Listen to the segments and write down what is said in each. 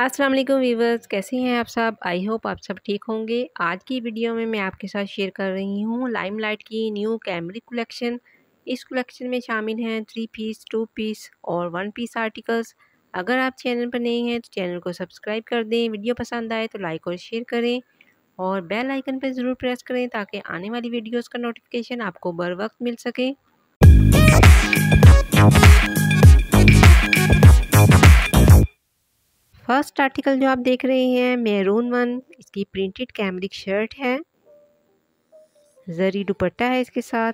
अस्सलाम वालेकुम वीवर्स कैसे हैं आप सब? आई होप आप सब ठीक होंगे। आज की वीडियो में मैं आपके साथ शेयर कर रही हूँ लाइमलाइट की न्यू कैमरिक कलेक्शन। इस कलेक्शन में शामिल हैं थ्री पीस, टू पीस और वन पीस आर्टिकल्स। अगर आप चैनल पर नए हैं तो चैनल को सब्सक्राइब कर दें। वीडियो पसंद आए तो लाइक और शेयर करें और बेल आइकन पर ज़रूर प्रेस करें ताकि आने वाली वीडियोज़ का नोटिफिकेशन आपको बर वक्त मिल सके। फ़र्स्ट आर्टिकल जो आप देख रहे हैं, मैरून वन, इसकी प्रिंटेड कैमरिक शर्ट है। जरी दुपट्टा है इसके साथ।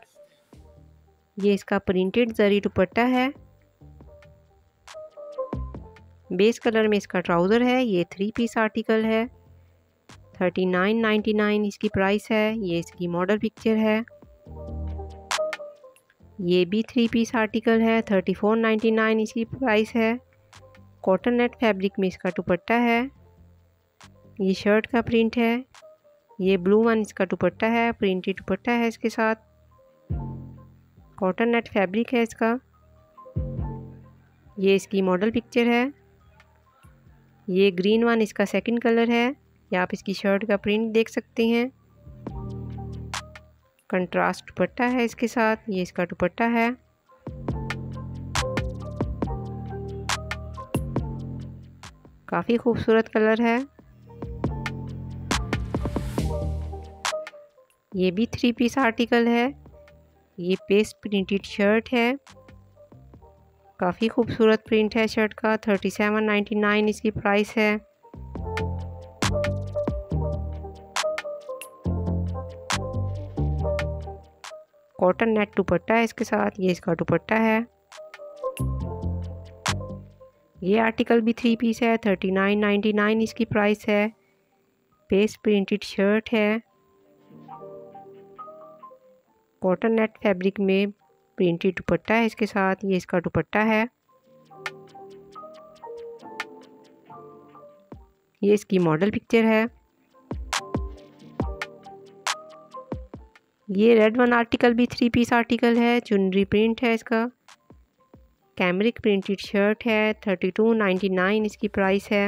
ये इसका प्रिंटेड जरी दुपट्टा है। बेस कलर में इसका ट्राउज़र है, ये थ्री पीस आर्टिकल है। थर्टी नाइन नाइन्टी नाइन इसकी प्राइस है, ये इसकी मॉडल पिक्चर है। ये भी थ्री पीस आर्टिकल है, थर्टी फोर नाइन्टी नाइन इसकी प्राइस है। कॉटन नेट फैब्रिक में इसका दुपट्टा है। ये शर्ट का प्रिंट है। ये ब्लू वन इसका दुपट्टा है प्रिंटेड दुपट्टा है इसके साथ। कॉटन नेट फैब्रिक है इसका। ये इसकी मॉडल पिक्चर है। ये ग्रीन वन इसका सेकंड कलर है। या आप इसकी शर्ट का प्रिंट देख सकते हैं। कंट्रास्ट दुपट्टा है इसके साथ। ये इसका दुपट्टा है। काफ़ी खूबसूरत कलर है। ये भी थ्री पीस आर्टिकल है। ये पेस्ट प्रिंटेड शर्ट है। काफ़ी खूबसूरत प्रिंट है शर्ट का। थर्टी सेवन नाइन्टी नाइन इसकी प्राइस है। कॉटन नेट दुपट्टा है इसके साथ। ये इसका दुपट्टा है। ये आर्टिकल भी थ्री पीस है थर्टी नाइन नाइन्टी नाइन इसकी प्राइस है। पेस्ट प्रिंटेड शर्ट है। कॉटन नेट फैब्रिक में प्रिंटेड दुपट्टा है इसके साथ, ये इसका दुपट्टा है। ये इसकी मॉडल पिक्चर है। ये रेड वन आर्टिकल भी थ्री पीस आर्टिकल है चुनरी प्रिंट है इसका। कैमरिक प्रिंटेड शर्ट है थर्टी टू नाइन्टी नाइन इसकी प्राइस है।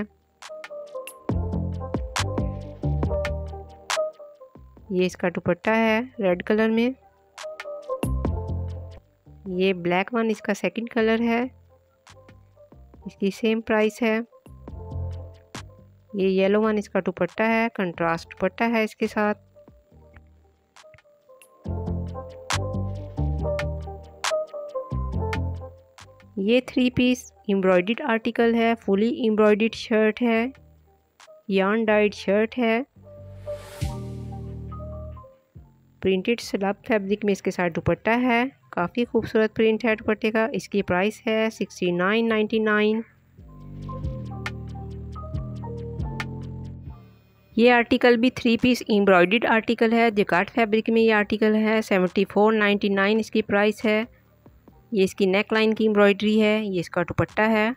ये इसका दुपट्टा है रेड कलर में। ये ब्लैक वन इसका सेकंड कलर है। इसकी सेम प्राइस है। ये येलो वन इसका दुपट्टा है कंट्रास्ट दुपट्टा है इसके साथ। ये थ्री पीस एम्ब्रॉयड आर्टिकल है फुली एम्ब्रॉयड शर्ट है यान डाइड शर्ट है प्रिंटेड स्लब फैब्रिक में इसके साथ दुपट्टा है, काफ़ी खूबसूरत प्रिंट है दुपट्टे का, इसकी प्राइस है सिक्सटी नाइन नाइन्टी नाइन ये आर्टिकल भी थ्री पीस एम्ब्रॉयड आर्टिकल है जिकाट फैब्रिक में ये आर्टिकल है सेवेंटी फोर नाइन्टी नाइन इसकी प्राइस है। ये इसकी नेक लाइन की एम्ब्रॉयडरी है, ये इसका दुपट्टा है।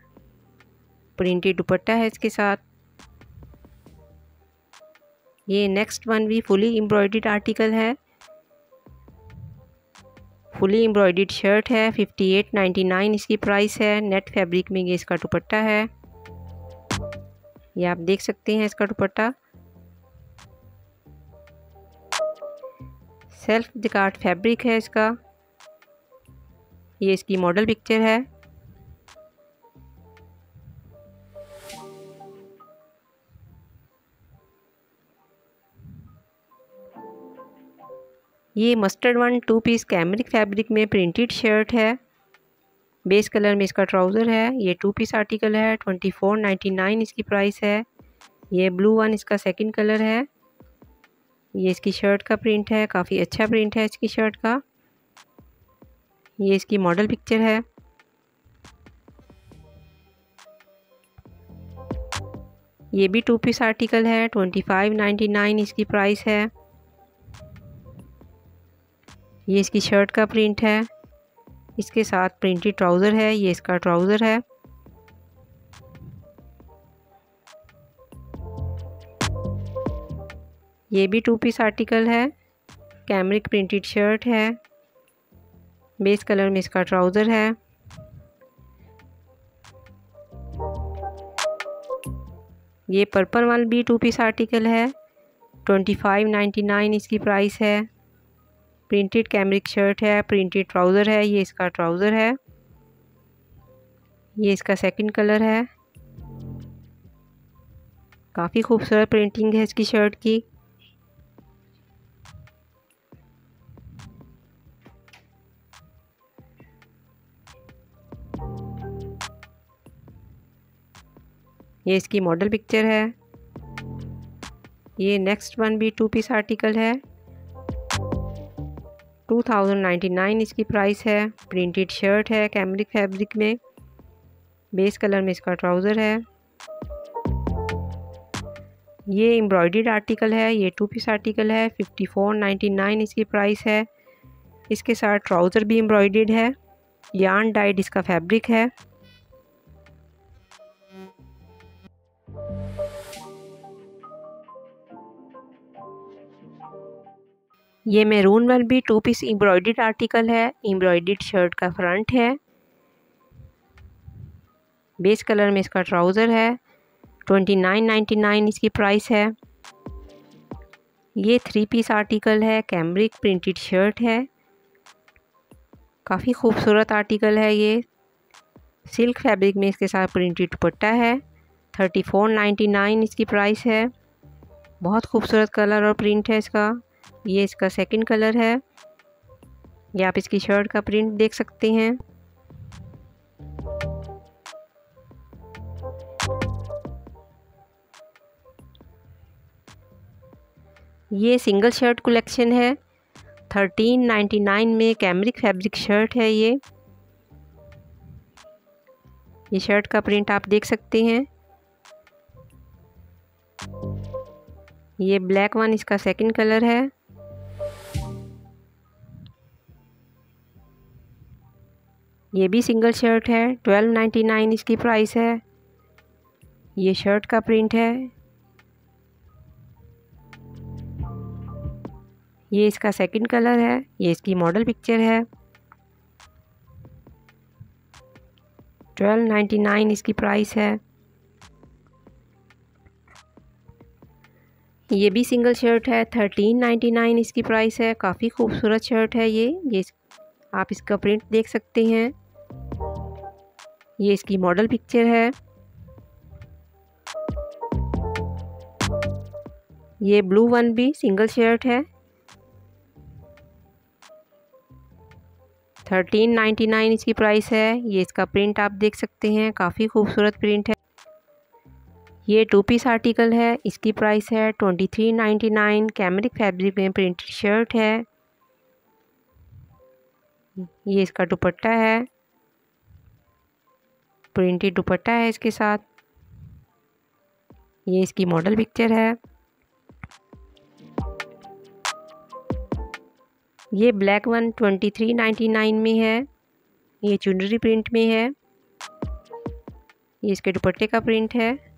प्रिंटेड दुपट्टा है इसके साथ। ये नेक्स्ट वन भी फुली एम्ब्रॉयड आर्टिकल है। फुली एम्ब्रॉयड शर्ट है फिफ्टी एट नाइन्टी नाइन इसकी प्राइस है। नेट फैब्रिक में ये इसका दुपट्टा है। ये आप देख सकते हैं इसका दुपट्टा। सेल्फ जिकार्ड फैब्रिक है इसका। ये इसकी मॉडल पिक्चर है। ये mustard one two piece cambric fabric में प्रिंटेड शर्ट है। बेस कलर में इसका ट्राउज़र है। ये टू पीस आर्टिकल है। ट्वेंटी फोर नाइन्टी नाइन इसकी प्राइस है। ये ब्लू वन इसका सेकंड कलर है। ये इसकी शर्ट का प्रिंट है। काफ़ी अच्छा प्रिंट है इसकी शर्ट का। ये इसकी मॉडल पिक्चर है। ये भी टू पीस आर्टिकल है ट्वेंटी फाइव नाइन्टी नाइन इसकी प्राइस है। ये इसकी शर्ट का प्रिंट है। इसके साथ प्रिंटेड ट्राउज़र है, ये इसका ट्राउज़र है। ये भी टू पीस आर्टिकल है। कैमरिक प्रिंटेड शर्ट है। बेस कलर में इसका ट्राउज़र है। ये पर्पल वाल भी टू पीस आर्टिकल है। ट्वेंटी फाइव नाइन्टी नाइन इसकी प्राइस है। प्रिंटेड कैमरिक शर्ट है प्रिंटेड ट्राउज़र है, ये इसका ट्राउज़र है। ये इसका सेकंड कलर है। काफ़ी खूबसूरत प्रिंटिंग है इसकी शर्ट की। ये इसकी मॉडल पिक्चर है। ये नेक्स्ट वन भी टू पीस आर्टिकल है। टू थाउज़ेंड नाइन्टी नाइन इसकी प्राइस है। प्रिंटेड शर्ट है कैमरिक फैब्रिक में। बेस कलर में इसका ट्राउज़र है। ये एम्ब्रॉयड आर्टिकल है, ये टू पीस आर्टिकल है। फिफ्टी फोर नाइन्टी नाइन इसकी प्राइस है। इसके साथ ट्राउज़र भी एम्ब्रॉयड है। यान डाइड इसका फैब्रिक है। ये मैरून वाल भी टू पीस एम्ब्रॉयड आर्टिकल है एम्ब्रॉयड शर्ट का फ्रंट है। बेस कलर में इसका ट्राउज़र है ट्वेंटी नाइन नाइन्टी नाइन इसकी प्राइस है। ये थ्री पीस आर्टिकल है कैमरिक प्रिंटेड शर्ट है। काफ़ी खूबसूरत आर्टिकल है ये। सिल्क फैब्रिक में इसके साथ प्रिंटेड दुपट्टा है थर्टी फोर नाइन्टी नाइन इसकी प्राइस है। बहुत खूबसूरत कलर और प्रिंट है इसका। ये इसका सेकंड कलर है। ये आप इसकी शर्ट का प्रिंट देख सकते हैं। ये सिंगल शर्ट कलेक्शन है। थर्टीन नाइन्टी नाइन में कैमरिक फैब्रिक शर्ट है ये। ये शर्ट का प्रिंट आप देख सकते हैं। ये ब्लैक वन इसका सेकंड कलर है। ये भी सिंगल शर्ट है ट्वेल्व नाइन्टी नाइन इसकी प्राइस है। ये शर्ट का प्रिंट है। ये इसका सेकंड कलर है, ये इसकी मॉडल पिक्चर है। ट्वेल्व नाइन्टी नाइन इसकी प्राइस है। ये भी सिंगल शर्ट है थर्टीन नाइन्टी नाइन इसकी प्राइस है। काफ़ी खूबसूरत शर्ट है ये ये आप इसका प्रिंट देख सकते हैं। ये इसकी मॉडल पिक्चर है। ये ब्लू वन भी सिंगल शर्ट है। थर्टीन नाइन्टी नाइन इसकी प्राइस है। ये इसका प्रिंट आप देख सकते हैं, काफ़ी खूबसूरत प्रिंट है। ये टू पीस आर्टिकल है, इसकी प्राइस है twenty three ninety nine cambric fabric में प्रिंटेड शर्ट है। ये इसका दुपट्टा है। प्रिंटेड दुपट्टा है इसके साथ। ये इसकी मॉडल पिक्चर है। ये black one twenty three ninety nine में है। ये चुनरी प्रिंट में है। ये इसके दुपट्टे का प्रिंट है।